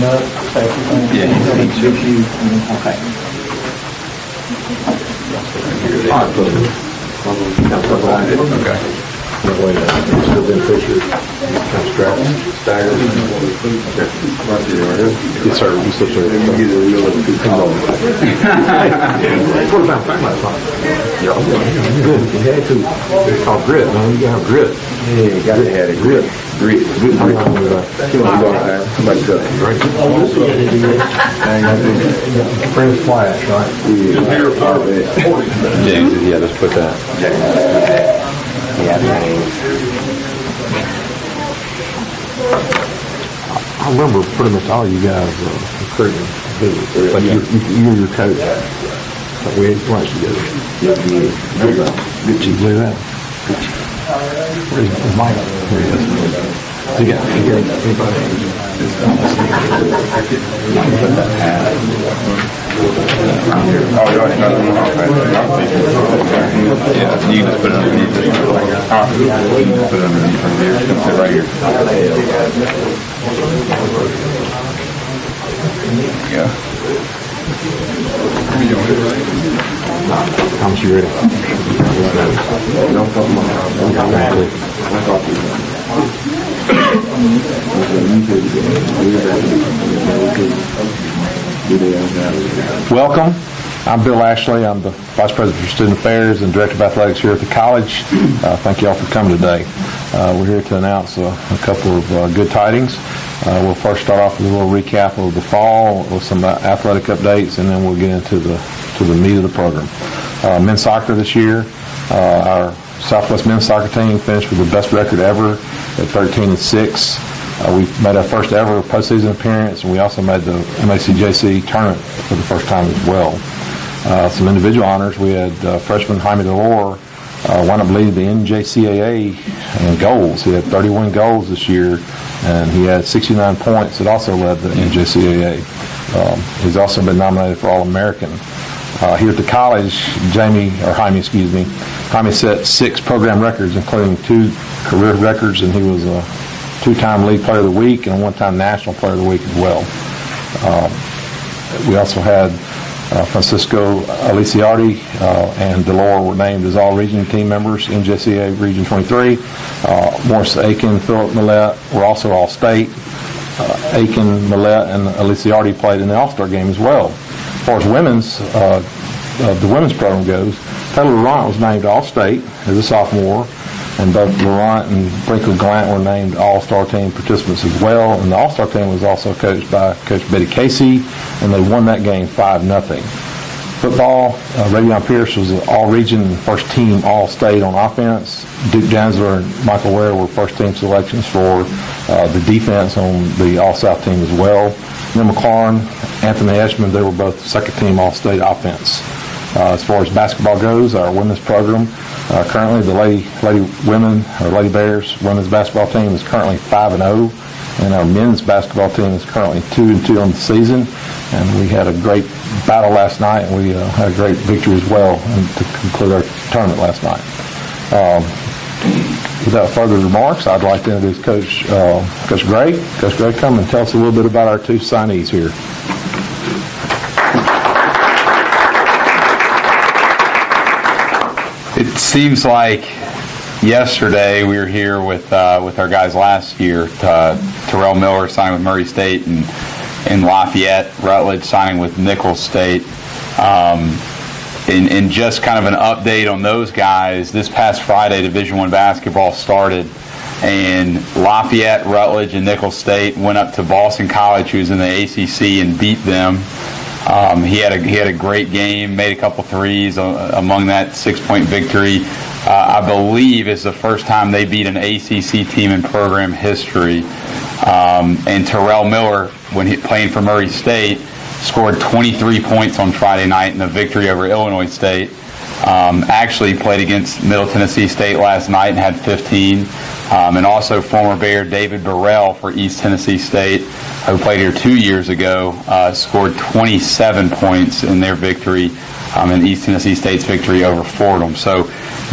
No, safety thing. Yeah. Just you. Okay. Okay. That way, uh, still beneficial, kind of strapped, staggered. Yes, sir, you still sir. Twenty-five pound last night. Yeah, you had to, called grit, man, you gotta have grit. Yeah, you gotta have it, grit. Grit. Good grit. Somebody got it, flash, right? James, yeah, let's put that. I remember pretty much all you guys uh, recruiting. Like you, you, you're your coach. Like we had lunch together. Good you believe that? Where's where's Mike? There he is. You got, you got anybody? Yeah, you can just put it underneath this. Huh? You just put it underneath from here. It's gonna sit right here. Yeah. Welcome. I'm Bill Ashley. I'm the Vice President for Student Affairs and Director of Athletics here at the college. Uh, thank you all for coming today. Uh, we're here to announce a, a couple of uh, good tidings. Uh, we'll first start off with a little recap of the fall with some uh, athletic updates, and then we'll get into the to the meat of the program. Uh, men's soccer this year, uh, our Southwest men's soccer team finished with the best record ever at 13 and 6. Uh, we made our first ever postseason appearance, and we also made the MACJC tournament for the first time as well. Uh, some individual honors. We had freshman Jaime Delore uh, wound up leading the NJCAA in goals. He had 31 goals this year, and he had 69 points. It also led the NJCAA. Um, he's also been nominated for All-American. Uh, here at the college, Jamie, or Jaime, excuse me, Jaime set six program records, including two career records, and he was a two-time league player of the week and a one-time national player of the week as well. Um, we also had uh, Francisco Aliciardi uh, and Delore were named as all region team members in JCA Region 23. Uh, Morris Aiken, Philip Millette were also all-state. Uh, Aiken, Millette, and Aliciardi played in the All-Star game as well. As far as women's, uh, the women's program goes, Taylor Laurent was named All-State as a sophomore, and both Laurent and Brinkley Gallant were named All-Star team participants as well. And the All-Star team was also coached by Coach Betty Casey, and they won that game 5 nothing. Football, uh, Pierce was an all-region first team all-state on offense. Duke Jansler and Michael Ware were first team selections for uh, the defense on the all-south team as well. Neil McLaurin, Anthony Eschman, they were both second team all-state offense. Uh, as far as basketball goes, our women's program, uh, currently the Lady, Lady Women, or Lady Bears women's basketball team is currently 5 and 0 and our men's basketball team is currently two and two on the season. And we had a great battle last night, and we uh, had a great victory as well to conclude our tournament last night. Um, without further remarks, I'd like to introduce Coach uh, Coach Gray. Coach Gray, come and tell us a little bit about our two signees here. It seems like yesterday we were here with uh, with our guys last year. Uh, Terrell Miller signing with Murray State and and Lafayette. Rutledge signing with Nicholls State. Um, and, and just kind of an update on those guys. This past Friday, Division One basketball started, and Lafayette, Rutledge, and Nicholls State went up to Boston College, who's in the ACC, and beat them. Um, he had a he had a great game, made a couple threes uh, among that six point victory. Uh, I believe is the first time they beat an ACC team in program history. Um, and Terrell Miller, when he playing for Murray State, scored 23 points on Friday night in the victory over Illinois State. Um, actually played against Middle Tennessee State last night and had 15. Um, and also former Bear David Burrell for East Tennessee State, who played here two years ago, uh, scored 27 points in their victory um, in East Tennessee State's victory over Fordham. So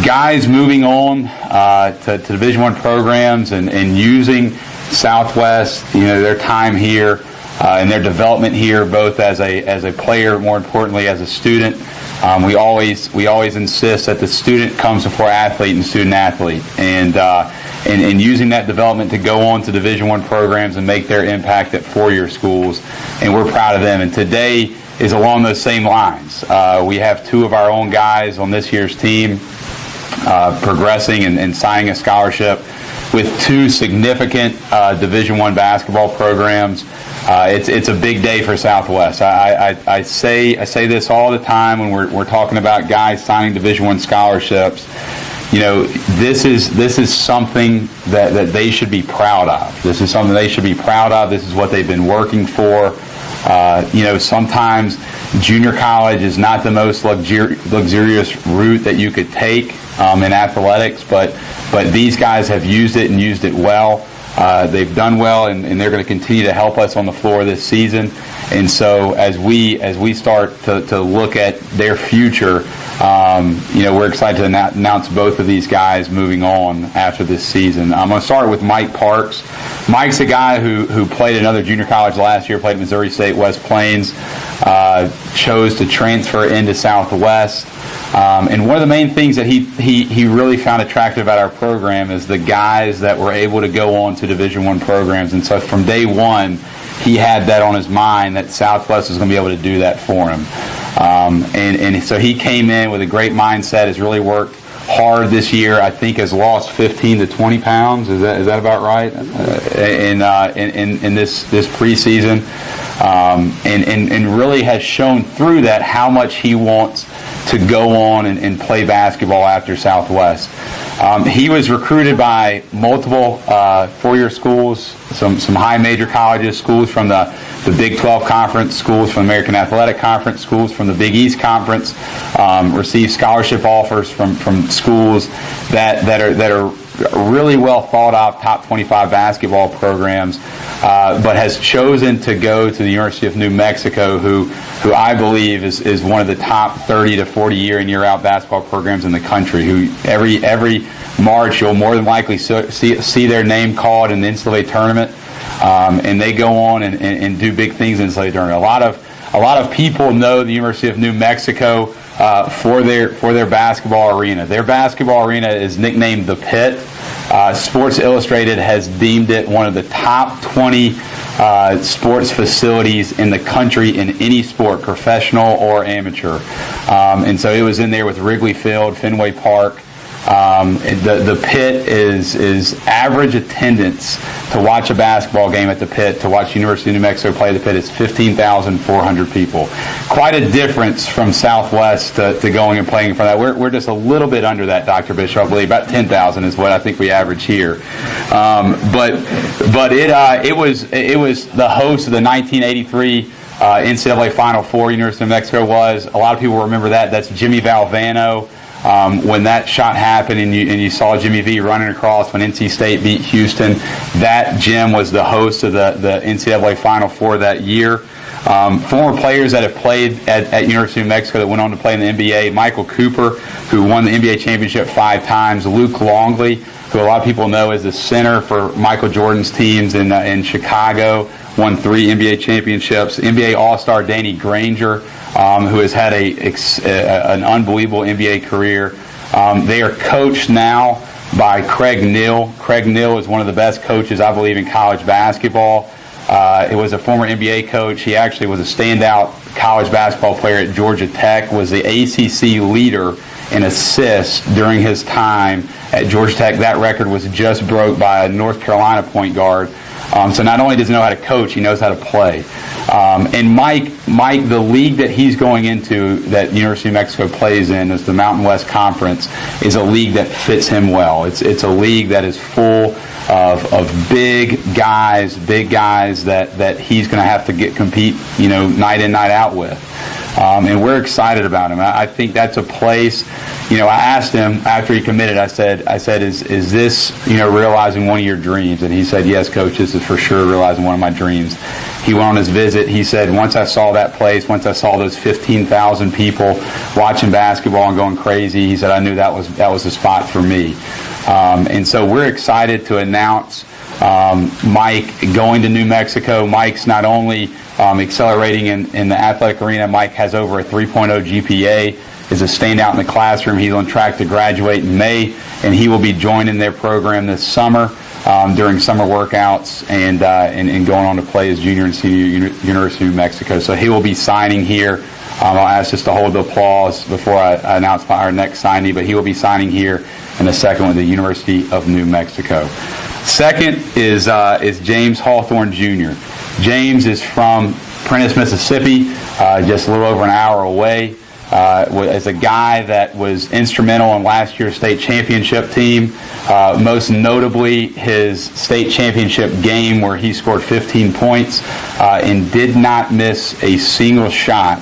guys moving on uh, to, to Division One programs and, and using Southwest, you know, their time here uh, and their development here, both as a as a player, more importantly as a student. Um, we always we always insist that the student comes before athlete and student athlete, and uh, and, and using that development to go on to Division One programs and make their impact at four-year schools, and we're proud of them. And today is along those same lines. Uh, we have two of our own guys on this year's team uh, progressing and, and, signing a scholarship with two significant uh, Division One basketball programs. Uh, it's it's a big day for Southwest. I, I, I, say I say this all the time when we're, we're talking about guys signing Division One scholarships. You know, this is this is something that, that they should be proud of. This is something they should be proud of. This is what they've been working for. Uh, you know, sometimes junior college is not the most luxuri- luxurious route that you could take um, in athletics, but but these guys have used it and used it well. Uh, they've done well, and, and they're going to continue to help us on the floor this season. And so, as we as we start to, to look at their future, um, you know, we're excited to announce both of these guys moving on after this season. I'm going to start with Mike Parks. Mike's a guy who, who played another junior college last year, played at Missouri State West Plains, uh, chose to transfer into Southwest. Um, and one of the main things that he, he, he really found attractive about our program is the guys that were able to go on to Division One programs. And so from day one, he had that on his mind that Southwest was going to be able to do that for him. Um, and, and so he came in with a great mindset, has really worked hard this year. I think has lost 15 to 20 pounds. Is that is that about right? Uh, in, uh, in, in in this this preseason, um, and, and and really has shown through that how much he wants to go on and, and play basketball after Southwest. Um, he was recruited by multiple uh, four-year schools, some some high major colleges, schools from the, the Big 12 Conference, schools from American Athletic Conference, schools from the Big East Conference. Um, received scholarship offers from, from schools that, that are that are really well thought out top 25 basketball programs, uh, but has chosen to go to the University of New Mexico, who, who I believe is, is one of the top 30 to 40 year in year out basketball programs in the country. Who every every March you'll more than likely see, see their name called in the NCAA tournament, um, and they go on and, and, and do big things in NCAA. A lot of a lot of people know the University of New Mexico uh, for their for their basketball arena. Their basketball arena is nicknamed the Pit. Uh, Sports Illustrated has deemed it one of the top 20 uh, sports facilities in the country in any sport, professional or amateur. Um, and so it was in there with Wrigley Field, Fenway Park. Um, the the pit is is average attendance to watch a basketball game at the pit to watch University of New Mexico play the pit is fifteen thousand four hundred people. Quite a difference from Southwest to, to, going and playing in front of that. We're, we're just a little bit under that, Dr. Bishop. I believe about ten thousand is what I think we average here. Um, but but it uh, it was it was the host of the 1983. Uh, NCAA Final Four, University of New Mexico was. A lot of people remember that. That's Jimmy Valvano, um, when that shot happened and you, and you saw Jimmy V running across when NC State beat Houston, that gym was the host of the, the NCAA Final Four that year. Um, former players that have played at, at, University of Mexico that went on to play in the NBA, Michael Cooper, who won the NBA championship five times, Luke Longley, who a lot of people know as the center for Michael Jordan's teams in, uh, in Chicago, won three NBA championships, NBA All-Star Danny Granger, um, who has had a, a, an unbelievable NBA career. Um, they are coached now by Craig Neal. Craig Neal is one of the best coaches, I believe, in college basketball. Uh, it was a former NBA coach. He actually was a standout college basketball player at Georgia Tech, was the ACC leader in assists during his time at Georgia Tech. That record was just broke by a North Carolina point guard. Um, so not only does he know how to coach, he knows how to play. Um, and Mike, Mike, the league that he's going into, that University of Mexico plays in, is the Mountain West Conference, is a league that fits him well. It's it's a league that is full of, of big guys, big guys that, that he's going to have to get compete, you know, night in night out with. Um, and we're excited about him. I, I, think that's a place. You know, I asked him after he committed. I said, I said, is is this you know realizing one of your dreams? And he said, Yes, coach. This is for sure realizing one of my dreams. He went on his visit. He said, once I saw that place, once I saw those 15,000 people watching basketball and going crazy, he said, I knew that was that was the spot for me. Um, and so we're excited to announce Um, Mike going to New Mexico. Mike's not only um, accelerating in, in the athletic arena, Mike has over a 3.0 GPA, is a standout in the classroom. He's on track to graduate in May, and he will be joining their program this summer um, during summer workouts and, uh, and, and going on to play as junior and senior Uni- University of New Mexico. So he will be signing here. Um, I'll ask just to hold the applause before I, I announce my- our next signee, but he will be signing here in a second with the University of New Mexico. Second is uh, is James Hawthorne Jr. James is from Prentiss, Mississippi, uh, just a little over an hour away. Uh, as a guy that was instrumental in last year's state championship team, uh, most notably his state championship game where he scored 15 points uh, and did not miss a single shot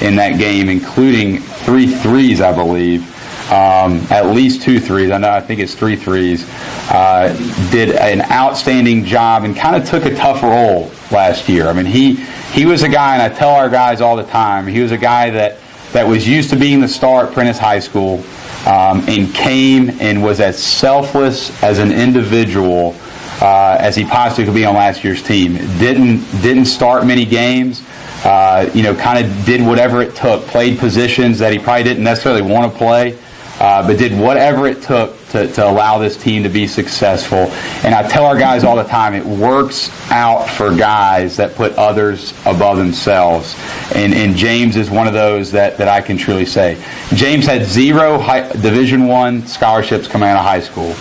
in that game, including three threes, I believe um, at least two threes. I know I think it's three threes. Uh, did an outstanding job and kind of took a tough role last year. I mean, he he was a guy, and I tell our guys all the time, he was a guy that that was used to being the star at Prentiss High School um, and came and was as selfless as an individual. Uh, as he possibly could be on last year's team, didn't didn't start many games. Uh, you know, kind of did whatever it took. Played positions that he probably didn't necessarily want to play, uh, but did whatever it took to, to allow this team to be successful. And I tell our guys all the time, it works out for guys that put others above themselves. And, and James is one of those that, that I can truly say. James had zero high, Division One scholarships coming out of high school.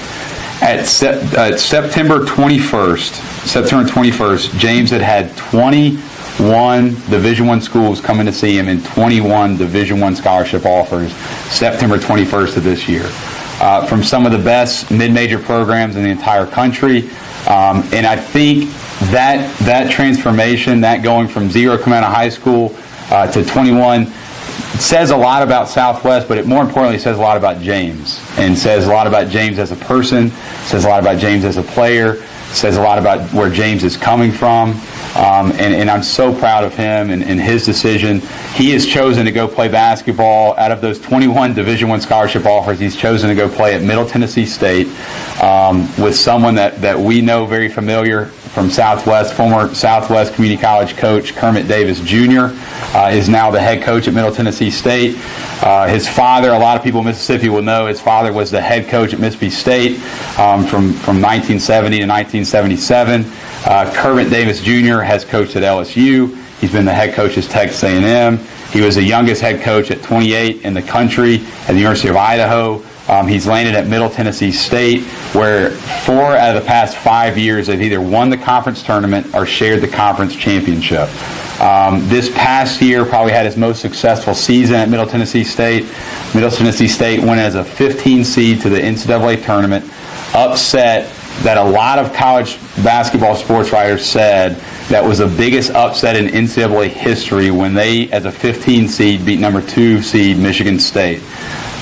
At, sep- uh, September 21st, September 21st, James had had 21 Division One schools coming to see him in 21 Division One scholarship offers September 21st of this year. Uh, from some of the best mid-major programs in the entire country. Um, and I think that that transformation, that going from zero coming out of high school uh, to 21, says a lot about Southwest, but it more importantly says a lot about James, and says a lot about James as a person, says a lot about James as a player, says a lot about where James is coming from. Um, and, and I'm so proud of him and, and his decision. He has chosen to go play basketball. Out of those 21 Division One scholarship offers, he's chosen to go play at Middle Tennessee State um, with someone that, that we know very familiar from Southwest, former Southwest Community College coach Kermit Davis Jr. Uh, is now the head coach at Middle Tennessee State. Uh, his father, a lot of people in Mississippi will know, his father was the head coach at Mississippi State um, from, from 1970 to 1977. Uh, Kermit Davis Jr. has coached at LSU. He's been the head coach at Texas A&M. He was the youngest head coach at 28 in the country at the University of Idaho. Um, he's landed at Middle Tennessee State, where four out of the past five years they've either won the conference tournament or shared the conference championship. Um, this past year probably had his most successful season at Middle Tennessee State. Middle Tennessee State went as a 15 seed to the NCAA tournament, upset that a lot of college basketball sports writers said that was the biggest upset in NCAA history when they, as a 15 seed, beat number two seed Michigan State.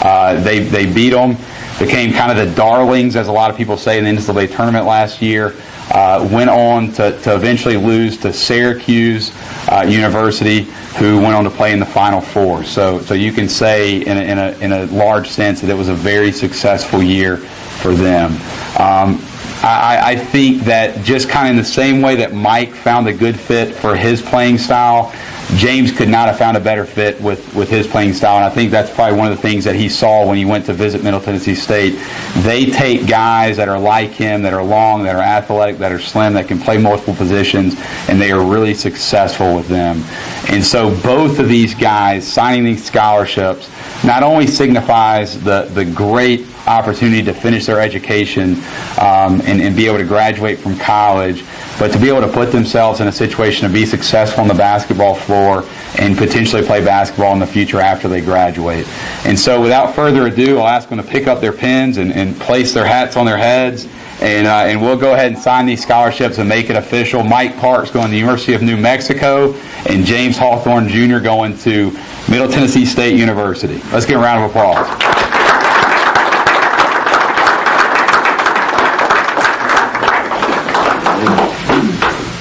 Uh, they, they beat them, became kind of the darlings, as a lot of people say, in the NCAA tournament last year. Uh, went on to, to eventually lose to Syracuse uh, University, who went on to play in the Final Four. So, so you can say, in a, in, a, in a large sense, that it was a very successful year for them. Um, I, I think that just kind of in the same way that Mike found a good fit for his playing style, James could not have found a better fit with, with his playing style. And I think that's probably one of the things that he saw when he went to visit Middle Tennessee State. They take guys that are like him, that are long, that are athletic, that are slim, that can play multiple positions, and they are really successful with them. And so both of these guys signing these scholarships not only signifies the, the great opportunity to finish their education um, and, and be able to graduate from college, but to be able to put themselves in a situation to be successful on the basketball floor and potentially play basketball in the future after they graduate. And so without further ado, I'll ask them to pick up their pens and, and place their hats on their heads. And, uh, and we'll go ahead and sign these scholarships and make it official. Mike Parks going to the University of New Mexico, and James Hawthorne Jr. going to Middle Tennessee State University. Let's give a round of applause.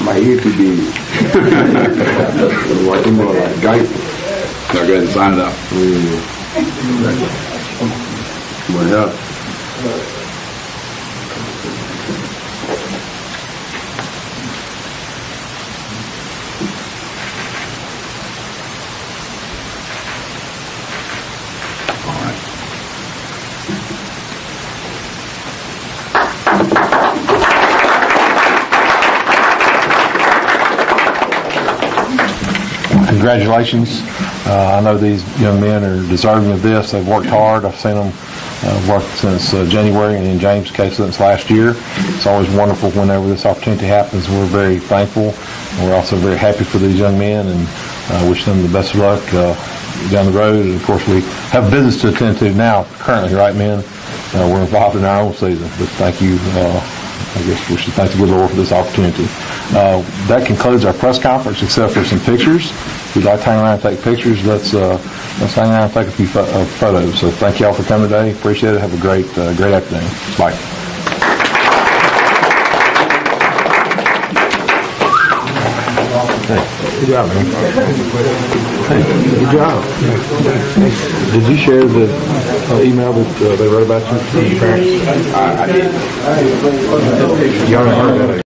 My ear too big. like them like diapers. Now go ahead and sign it up. But yeah. Congratulations. Uh, I know these young men are deserving of this. They've worked hard. I've seen them uh, work since uh, January, and in James' case, since last year. It's always wonderful whenever this opportunity happens. We're very thankful. We're also very happy for these young men and uh, wish them the best of luck uh, down the road. And of course, we have business to attend to now, currently, right, men? Uh, we're involved in our own season, but thank you. Uh, I guess we should thank the good Lord for this opportunity. Uh, that concludes our press conference, except for some pictures. If you'd like to hang around and take pictures, let's uh, let's hang around and take a few pho- uh, photos. So thank you all for coming today. Appreciate it. Have a great uh, great afternoon. Bye. Good job, man. Good job. Did you share the uh, email that uh, they wrote about you to your parents? I did. You already heard that?